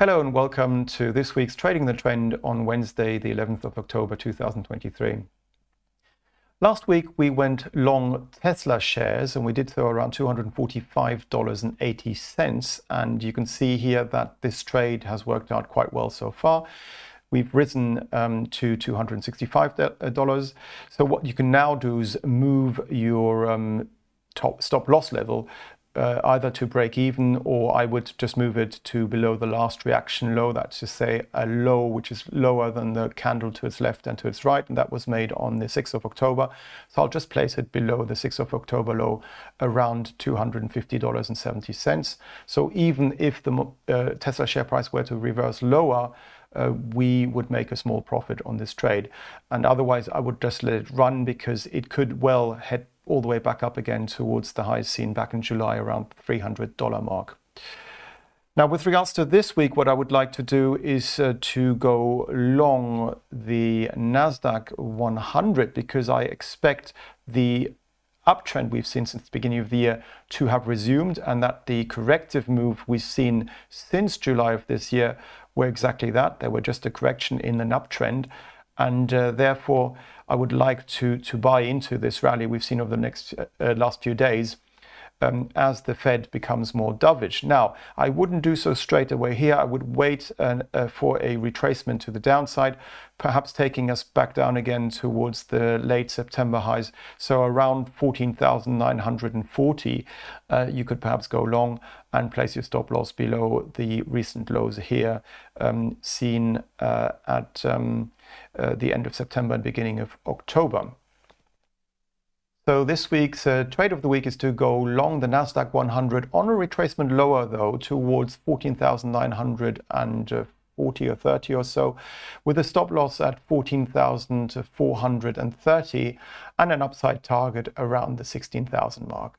Hello and welcome to this week's Trading the Trend on Wednesday, the 11th of October 2023. Last week we went long Tesla shares and we did so around $245.80 and you can see here that this trade has worked out quite well so far. We've risen um, to $265. So what you can now do is move your um, top stop loss level uh, either to break even or I would just move it to below the last reaction low. That's to say a low which is lower than the candle to its left and to its right. And that was made on the 6th of October. So I'll just place it below the 6th of October low around $250.70. So even if the uh, Tesla share price were to reverse lower, uh, we would make a small profit on this trade. And otherwise, I would just let it run because it could well head all the way back up again towards the highs seen back in July around $300 mark. Now, with regards to this week, what I would like to do is uh, to go long the NASDAQ 100 because I expect the uptrend we've seen since the beginning of the year to have resumed and that the corrective move we've seen since July of this year were exactly that. They were just a correction in an uptrend and uh, therefore I would like to to buy into this rally we've seen over the next uh, uh, last few days um, as the Fed becomes more dovish. Now, I wouldn't do so straight away here. I would wait uh, for a retracement to the downside, perhaps taking us back down again towards the late September highs. So around 14,940, uh, you could perhaps go long and place your stop loss below the recent lows here um, seen uh, at um, uh, the end of September and beginning of October. So this week's uh, trade of the week is to go long the Nasdaq 100 on a retracement lower though towards 14,940 or 30 or so, with a stop loss at 14,430 and an upside target around the 16,000 mark.